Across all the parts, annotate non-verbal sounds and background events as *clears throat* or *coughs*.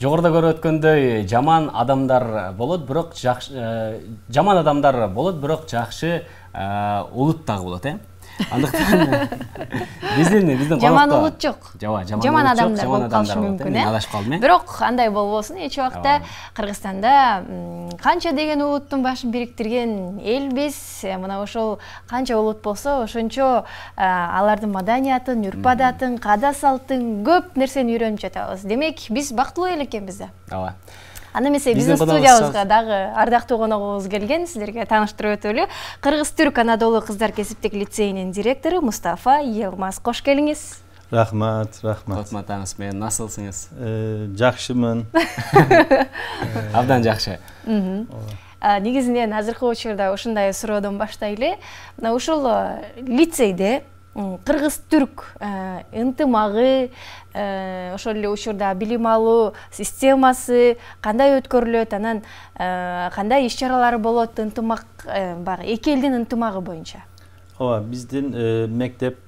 жогоруда көрүп өткөндөй жаман адамдар болот бирок жакшы жаман адамдар болот бирок жакшы улут дагы болот э. Андыктан биздин биздин жаман улут жок жок жаман адамдар болуп калышы мүмкүн э адашып калдым э бирок андай болбосун эч убакта кыргызстанда канча деген улуттун башын бириктирген элбиз мына ошол канча улут болсо ошончо алардын маданиятын үрп адатын каада салтын көп нерсени үйрөнүп жатабыз демек биз бактылуу эл экенбиз да. Ооба анда эмесе биздин студиябызга дагы ардактуу коногубуз келген силерге тааныштырып өтөлү кыргыз түрк анадолу кыздар кесиптик лицейинин директору мустафа елмаз кош келиңиз рахмат рахмат. Фатма атаңыз менен насылсыңыз? Жакшымын *laughs* абдан жакшы негизинен азыркы учурда ушундай суроодон баштайлы. Мына ушул лицейде кыргыз түрк ынтымагы ошол эле учурда билим алуу системасы кандай өткөрүлөт анан кандай иш чаралар болот ынтымак баягы эки элдин ынтымагы боюнча? Ооба биздин мектеп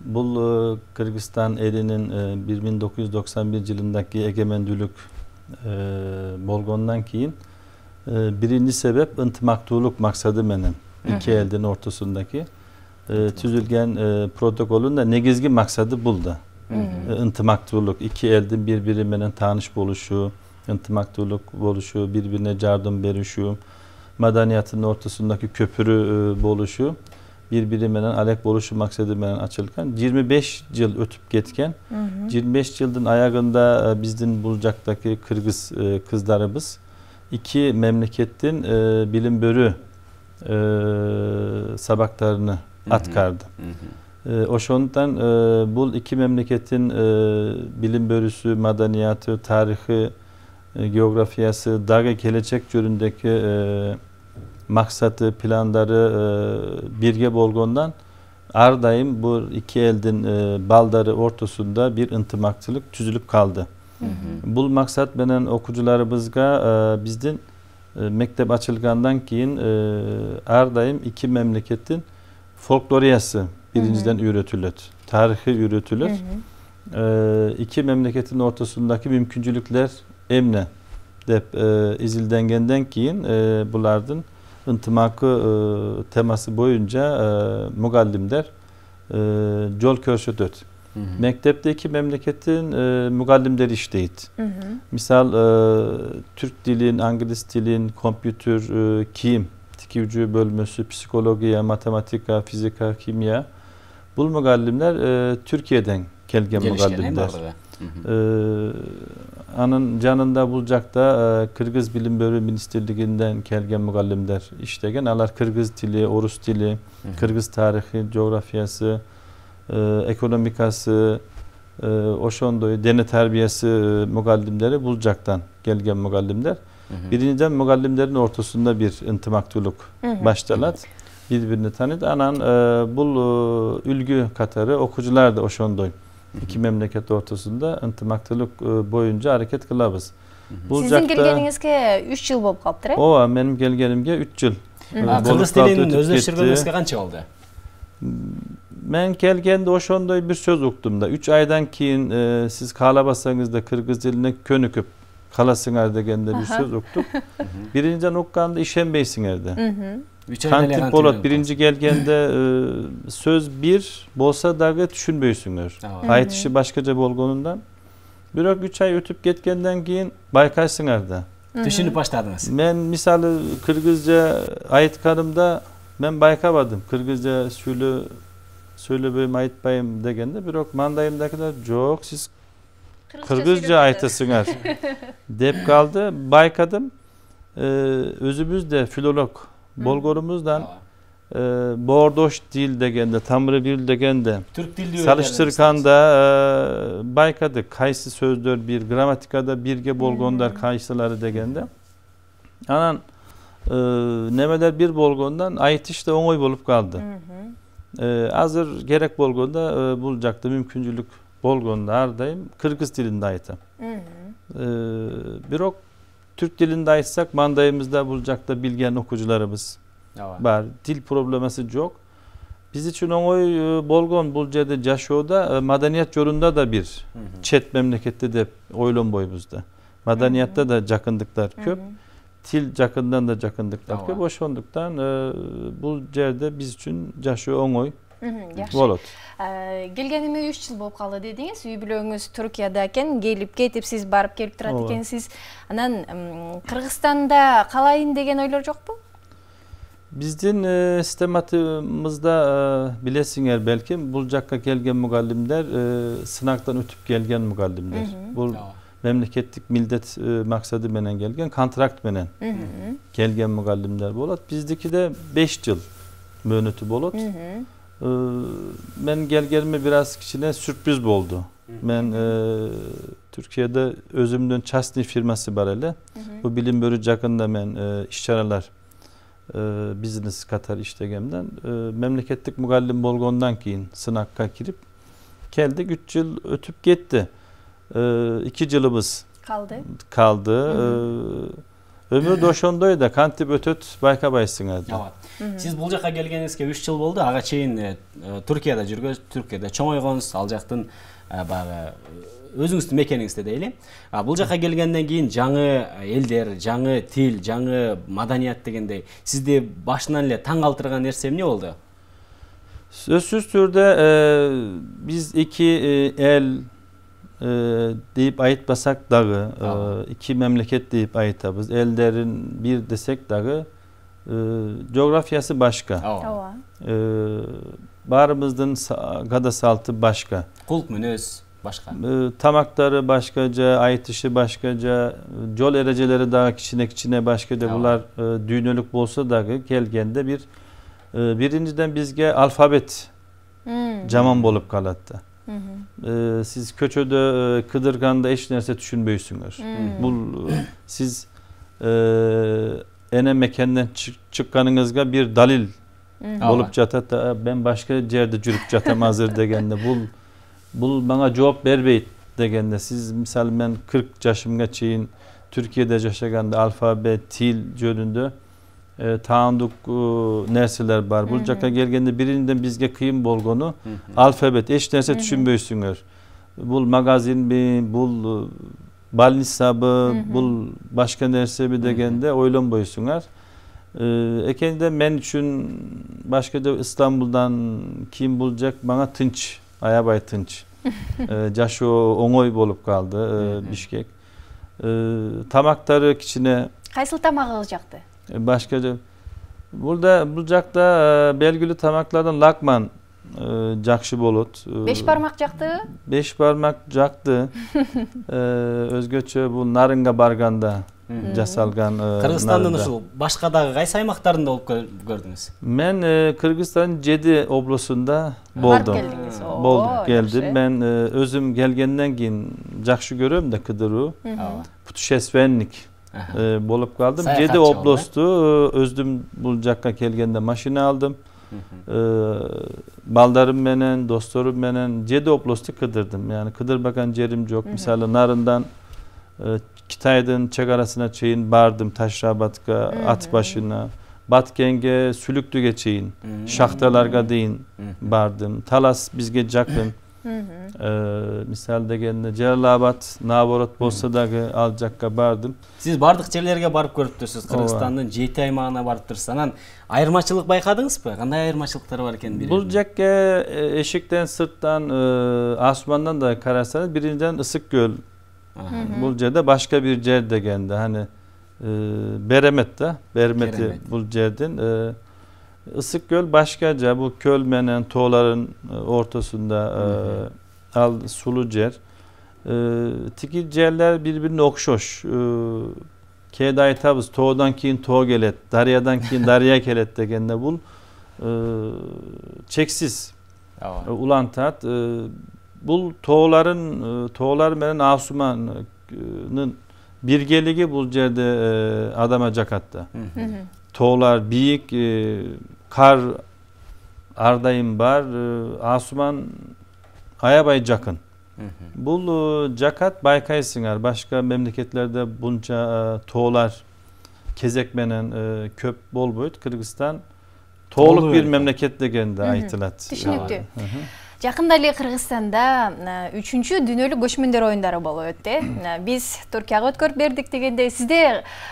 бул кыргызстан элинин бир миң токуз жүз токсон бир жылындагы эгемендүүлүк болгондон кийин биринчи себеп ынтымактуулук максаты менен. Эки элдин e, tüzülgen e, protokolün de negizgi maksadı buldu. E, ee, intimakdurluk, iki eldin birbirinin tanış buluşu, intimakdurluk buluşu, birbirine yardım berişu, medeniyetin ortasındaki köpürü e, buluşu, birbirinin alek buluşu maksadı bilen açılgan. 25 yıl ötüp getken, 25 yılın ayağında e, bizden Bulcak'taki Kırgız e, kızlarımız, iki memleketin e, bilim bölü e, sabaklarını Atkar'da. E, ee, Oşon'dan e, bu iki memleketin e, bilim bölüsü, madaniyatı, tarihi, e, geografiyası, daha gelecek yönündeki e, maksatı, planları e, Birge Bolgon'dan Ardayım bu iki eldin e, baldarı ortasında bir intimakçılık çözülüp kaldı. Hı hı. Bu maksat benen okucularımızga e, bizden e, mektep açılgandan keyin e, Ardayım iki memleketin folkloriyası birinciden üretilür. Tarihi üretilür. Ee, iki memleketin ortasındaki mümküncülükler emne dep e, izildengenden kiyin e, bulardın ıntımakı e, teması boyunca e, mugallimler e, yol körşötöt. Mektepteki memleketin e, mugallimleri işteyit. Misal e, Türk dilin, İngiliz dilin, kompütür, e, kim, tikivcü bölmesi, psikologiya, matematika, fizika, kimya. Bu mügallimler e, Türkiye'den kelgen mügallimler. E, anın canında bulacakta e, Kırgız Bilim Bölümü Ministerliğinden kelgen mügallimler işlegen. Alar Kırgız dili, Orus dili, Kırgız tarihi, coğrafyası, e, ekonomikası, e, oşondoyu, dene terbiyesi e, mügallimleri bulacaktan gelgen mügallimler. Birinciden mugallimlerin ortasında bir intimaktuluk baştalat. Birbirini tanıdı. Anan e, bul e, ülgü katarı okucular da oşondoy. İki memleket ortasında intimaktuluk e, boyunca hareket kılabız. Sizin gelgeningizge 3 yıl bolup kalıptır, Ova, benim gelgenimge 3 yıl. Kırgız dilini özleştirmemizge kança oldu? Men kelgende oşondoy bir söz uktum da 3 aydan keyin e, siz kalabasanız da Kırgız diline könüküp kalasıňar degende bir söz okuduk. Birinciden okkanda işenbeysiňerde. Kantip bolat birinci gelgende *clears throat* e, söz bir bolsa dagı düşünböysüňer. Aytyşy başkaca bolgonundan. Biroq 3 ay ötüp ketkenden keyin baykaýsyňar Düşünüp başladınız. Men misaly kırgızca aytkanımda men baykabadım. Kırgızca söyle söylebeyim aytbayım degende biroq mandayımdakiler jok siz Kırgızca aytasıňar *laughs* dep kaldı. Baykadım. Ee, özümüz de filolog bolgorumuzdan e, bordoş dil degende, tamrı bil degende Türk dil salıştırkanda e, baykadık. Kaysı sözdür bir, gramatikada birge bolgondar kaysıları degende. Anan e, nemeler bir bolgondan aytiş da oňoý bolup kaldı. E, azır gerek bolgonda e, bulacaktı mümküncülük bolgonda her daim Kırgız dilinde ayta. Ee, birok Türk dilinde aytsak mandayımızda bulacakta bilgen okucularımız evet. var. Dil problemesi çok. Biz için oy e, bolgon bulcada Caşo'da e, madaniyet yorunda da bir hı hı. çet memlekette de oylum boyumuzda. Madaniyette de cakındıklar köp. Hı hı. Til cakından da cakındıklar tamam. köp. Oşonduktan e, bu biz için Caşo oy жакшы bolot. Э, келгениме үч жыл болуп калды дедиңиз үй бүлөңүз туркияда экен келип кетип сиз барып келип турат Ооба. экенсиз анан м, кыргызстанда калайын деген ойлор жокпу Биздин e, sistematımızda e, bilesiňer belki bul jakka kelgen mugallimler e, sınaktan ötüp gelgen mugallimler. Bul memleketlik mildet e, maksadı menen gelgen, kontrakt menen gelgen mugallimler bolat. Bizdeki ee, ben gel gelme biraz kişine sürpriz oldu. Ben e, Türkiye'de özümden Chastni firması bareli. Bu bilim bölü cakında ben e, işçiler e, business katar iştegemden e, memleketlik mugallim bolgondan kiyin sınakka girip geldik 3 yıl ötüp gitti. 2 e, iki yılımız kaldı. Kaldı. Hı hı. E, ömür doşondoy da kantip ötöt bayka baysın adı. Evet. Сиз бул жака келгениңизге 3 жыл болду. Ага чейин Түркияда жүргөз, Түркияда чоңойгонсуз, ал жактын баягы өзүңүздүн мекениңизде дейли. А бул жака келгенден кийин жаңы элдер, жаңы тил, жаңы маданият дегендей сизди башынан эле таң калтырган нерсе эмне болду? E, el e, deyip ayıtmasak dağı, Tamam. e, iki memleket deyip ayıtabız. Ellerin bir desek dağı, e, coğrafyası başka. Ova. E, ee, barımızın gadasaltı başka. Kulk münüz başka. E, tamakları başkaca, aytişi başkaca, col ereceleri daha kişine kişine başkaca. Ova. Bunlar e, düğünlük bolsa da kelgende bir e, birinciden bizge alfabet hmm. bolup kalattı. Hı hı. E, hmm. e, siz köçöde kıdırganda eş nerse düşünmeyisiniz. Hmm. Bu siz e, ene mekenden çık çıkkanınızga bir dalil olup catat ben başka yerde cürüp catam hazır degende bul bul bana cevap ver beyt degende siz misal ben 40 yaşımga çeyin Türkiye'de yaşaganda alfabe til jönünde e, taanduk e, nerseler var. Bu caka gelgende birinden bizge kıyım bolgonu alfabet eş nerse düşünmeyüsünür. Bul magazin bin, bul bal nisabı, bul başqa nerse bir degende o'ylanmaysinlar. ekende ee, men uchun boshqada istanbuldan kim bo'lajak manga tinch ayabay tinch *laughs* ee, jashu o'ng'oy bo'lib qoldi e, bishkek ee, tamaktari kichkina qaysi tamag'i yoqdi e, boshqa bu yerda bu yoqda e, belgili tamaklardan lakman e, jakşı bolut. Ee, беш бармак жактыбы Beş parmak jaktı. ee, özgöçe bu narınga barganda jasalgan e, Кыргызстандын narında. ушул башка дагы кайсы аймактарында болуп көр- көрдүңүз? Ben e, Kırgızistan Cedi oblosunda барып boldum. келдиңиz Оо, Boldum geldim. жакшы. Ben e, özüm gelgenden keyin jakşı görüyorum da Kıdırı. Ооба. Putuşesvenlik Аха. e, bolup e, özüm bulacakka kelgende maşina aldım. E, baldarım menen, dostlarım menen Cedi oblostu kıdırdım. Yani kıdır bakan cerim yok. Misali narından e, Kitay'dan çegarasına çeyin мисалы дегенде жалал наоборот болса дагы ал жакка бардым сиз баардык жерлерге барып көрүп кыргызстандын жети аймагына барып турсуз анан айырмачылык байкадыңызбы кандай айырмачылыктар бар экенин бул жакка эшиктен сырттан асмандан да карасаңыз биринчиден ысык көл бул жерде башка бир жер дегенде hani беремет да беремети бул жердин Isıkgöl başkaca bu Kölmenin, Toğların e, ortasında e, al sulu cer. E, tiki cerler birbirine okşoş. E, Keday tabız, toğdan kin toğ gelet, daryadan kin darya *laughs* kelet de kendine bul. E, çeksiz. E, ulan tat. E, bul toğların, e, toğlar menen asumanın e, birgeligi bu yerde e, adama jakatda to'g'lar buyuk e, qar ardayim bar e, asuman ayabay jakın bu jakat baykay singari boshqa mamlakatlarda buncha e, to'g'lar kezak bilan e, ko'p bo'lmaydi qirg'iziston to'g'liq bir mamlakat deganda aytiladi жакында эле кыргызстанда э, үчүнчү дүйнөлүк көчмөндөр оюндары болуп өттү э биз туркияга өткөрүп бердик дегенде сизде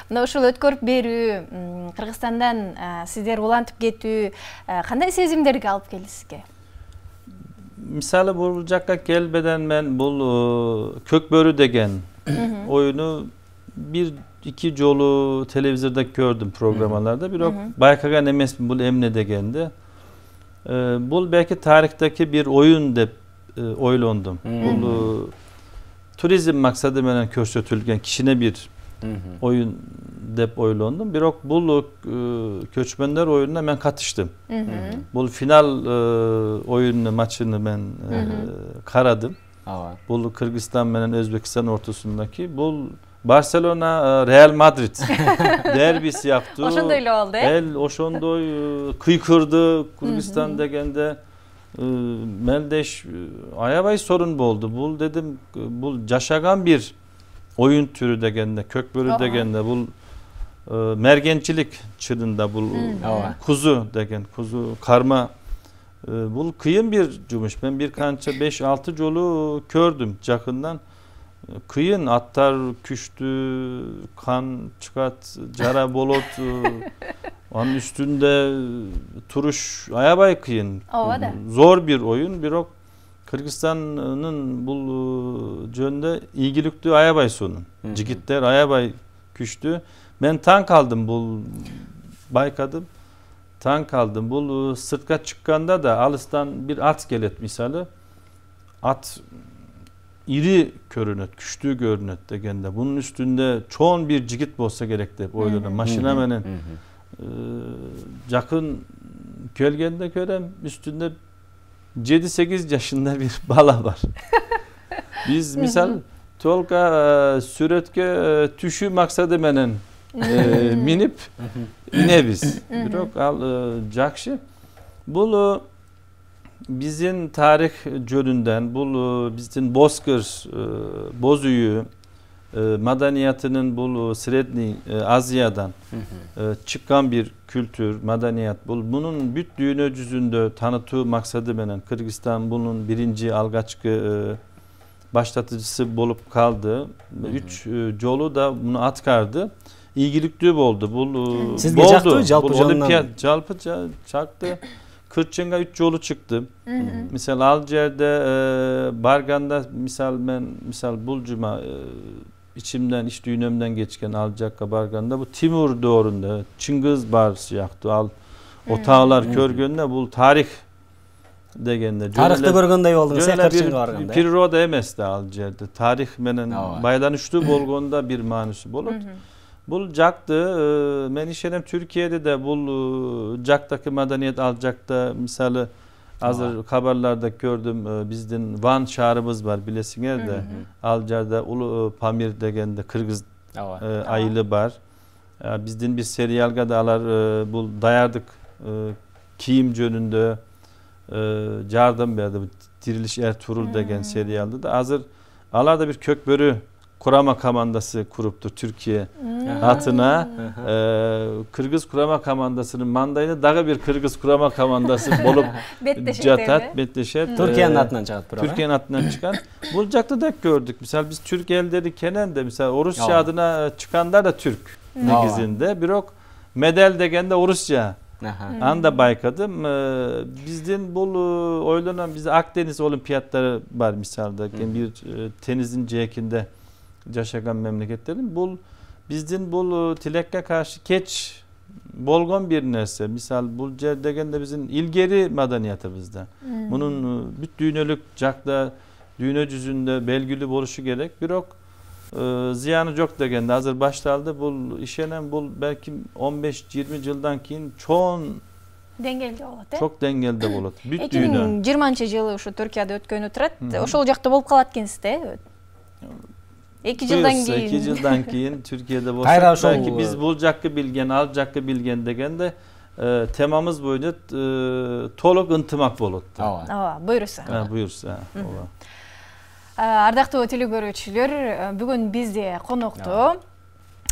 мына ушул өткөрүп берүү м, кыргызстандан э, сиздер улантып кетүү э, кандай сезимдерге алып келди сизге misali bu jakka kelmeden ben bu e, Kökbörü degen oyunu bir iki jolu televizyonda gördüm programlarda. Bir o Baykagan emes bu emne degende. E, bu belki tarihteki bir oyun deb e, o'ylandim hmm. bu turizm maksadi bilan ko'rsatilgan kishini bir hmm. o'yin deb o'ylandim biroq bu e, ko'chmanlar o'yinida men qatnashdim hmm. bu final e, o'yinni matchini men e, qaradim bu qirg'iziston bilan o'zbekiston o'rtasidagi bu Barcelona e, Real Madrid *laughs* derbisi yaptı. Oşunda öyle oldu. El Oşondoy e, kıykırdı Kırgızistan degende. E, Meldeş ayabay sorun bu oldu. Bul dedim bul caşagan bir oyun türü degende kök bölü Aa. degende bul mergencilik çırında bul kuzu degen kuzu karma bul kıyın bir cumuş. Ben bir kança 5-6 colu kördüm cakından. Kıyın attar küştü, kan çıkart, cara bolot, e, onun üstünde turuş ayabay kıyın. Ovada. Zor bir oyun. Birok Kırgızistan'ın bu cönde ilgilüktü ayabay sonun. Cikitler ayabay küştü. Ben tan kaldım bu baykadım. Tan kaldım. Bu sırtka çıkkanda da Alistan bir at gelet misali. At iri körünet, küçtüğü görünet degende. Bunun üstünde çoğun bir cigit bolsa gerek dep oyladım. Maşina menen e, yakın gölgende görem üstünde 7-8 yaşında bir *laughs* bala var. Biz misal tolka e, süretke tüşü maksadı menen e, minip ine biz. Birok al e, jakşı. Bulu bizim tarih jönünden bulu bizim Bozkır e, Bozuyu e, madaniyatının bulu Sredni e, Asya'dan e, çıkan bir kültür, madaniyat. Bu, bunun büt düğünü cüzünde tanıtı maksadı menen Kırgızistan bunun birinci algaçkı e, başlatıcısı bolup kaldı. Üç e, jolu da bunu atkardı. İlgilikli oldu. Bu e, Sizge boldu. jaktı, jalpı Bu jonundan? olimpiyat jalpı ja- çaktı. *coughs* Kırçınga 3 yolu çıktı. Hı hı. Misal Alcer'de, e, Bargan'da misal ben misal Bulcuma e, içimden, iç düğünümden geçken Alcakka Bargan'da bu Timur doğrunda Çingız Barsı yaktı. Al otağlar hmm. körgünde bu tarih degende. Tarihte görgünde yoldun. Sen bir, bir pirro da emesdi Alcer'de. Tarih menen baylanıştı bolgonda bir manusu bolup bulacaktı. Ee, e, ben Türkiye'de de bulacaktaki e, medeniyet alacakta misali hazır haberlerde gördüm. E, bizden Van şahrımız var bilesiniz de. Alcar'da Ulu e, Pamir degende Kırgız e, ayılı var. Bizden bir serial gadalar e, bu dayardık e, kiyim cönünde e, yardım verdi. Diriliş Ertuğrul degen serialdı da hazır Alarda bir kökbörü Kurama Komandası kuruptu Türkiye hmm. adına. ee, Kırgız Kurama Komandası'nın mandayını daha bir Kırgız Kurama Komandası *laughs* bolup Catat, Betleşet. Türkiye'nin e, adından çıkan. *laughs* Türkiye'nin adından çıkan. Bulacak'ta da gördük. Misal biz Türk elleri Kenen de mesela Orusya ya. adına e, çıkanlar da Türk negizinde. Birok medel degende Orusya. Aha. Hmm. Anda baykadım. Ee, bizden bol e, oylanan biz Akdeniz olimpiyatları var misalda. Yani bir e, tenizin cehkinde yaşayan memleketlerin bul bizden bul e, tilekke karşı keç bolgon bir nerse. Misal bul degende bizim ilgeri madaniyatımızda. Bunun e, büt düğünölük cakda düğüne cüzünde belgili boluşu gerek. Birok e, ziyanı yok degende hazır baştaldı bul işenen bul belki 15-20 yıldan keyin çoğun деңгээлде болот э çok dengelde bolat. Büt эки düğünü. миң жыйырманчы жылы ушу түркияда өткөнү турат ошол жакта болуп калат экенсиз да эки жылдан кийин эки жылдан кийин түркияда болсо кайра ошол балки биз бул жакты билген ал билген дегенде темамыз бойынша толук ынтымак болот ооба ооба буюрса буюрса ооба ардактуу телекөрүүчүлөр, бүгүн бизде конокту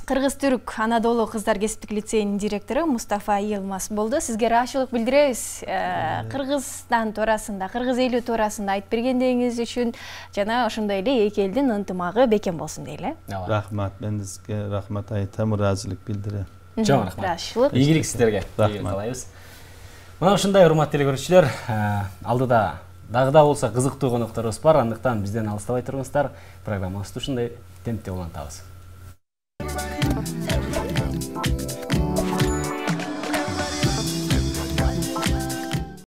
Қырғыз түрік Анадолу қыздар кесіптік лицейінің директоры Мустафа Елмас болды. Сізге рашылық білдіреміз э, Қырғызстан торасында, Қырғыз елі торасында айтып бергендеріңіз үшін жана ошондой эле эки элдин ынтымагы бекем болсун дейли. Рахмат, мен сизге рахмат айтам, ыраазылык билдирем. Чоң рахмат. Рашылык. Ийгилик сиздерге. Рахмат. каалайбыз Мына ушундай урматтуу көрүүчүлөр, э, алдыда дагы да болса кызыктуу конокторубуз бар, андыктан бизден алыстабай туруңуздар. Программабызды ушундай темпте улантабыз.